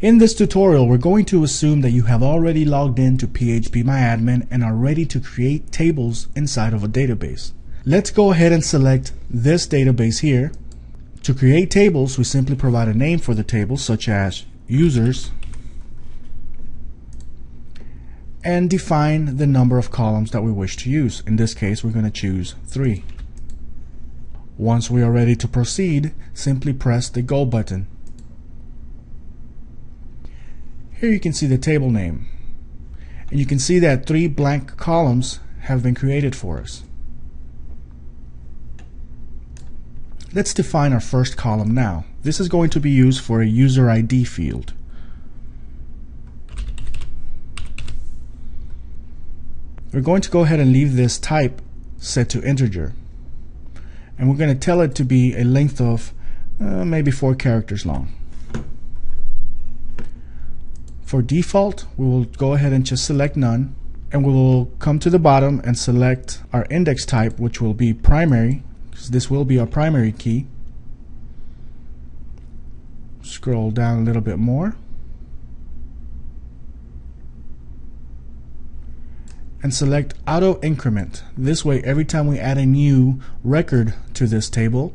In this tutorial, we're going to assume that you have already logged in to PHPMyAdmin and are ready to create tables inside of a database. Let's go ahead and select this database here. To create tables, we simply provide a name for the table such as users and define the number of columns that we wish to use. In this case, we're going to choose 3. Once we are ready to proceed, simply press the Go button. Here you can see the table name. And you can see that three blank columns have been created for us. Let's define our first column now. This is going to be used for a user ID field. We're going to go ahead and leave this type set to integer. And we're going to tell it to be a length of uh, maybe four characters long. For default, we will go ahead and just select none and we will come to the bottom and select our index type which will be primary because this will be our primary key. Scroll down a little bit more and select auto increment. This way every time we add a new record to this table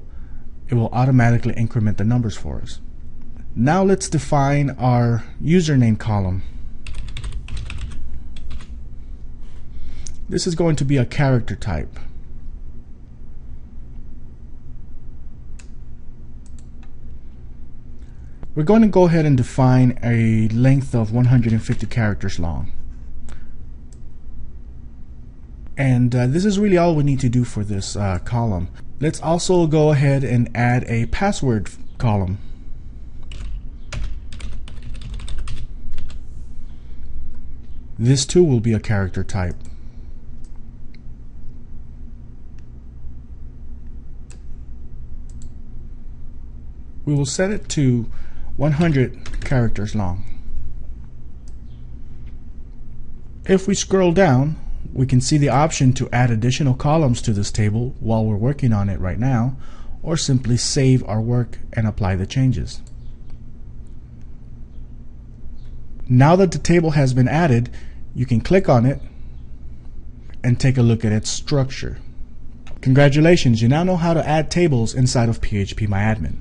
it will automatically increment the numbers for us. Now let's define our username column. This is going to be a character type. We're going to go ahead and define a length of 150 characters long. And uh, this is really all we need to do for this uh, column. Let's also go ahead and add a password column. This too will be a character type. We will set it to 100 characters long. If we scroll down, we can see the option to add additional columns to this table while we're working on it right now, or simply save our work and apply the changes. Now that the table has been added, you can click on it and take a look at its structure. Congratulations, you now know how to add tables inside of PHPMyAdmin.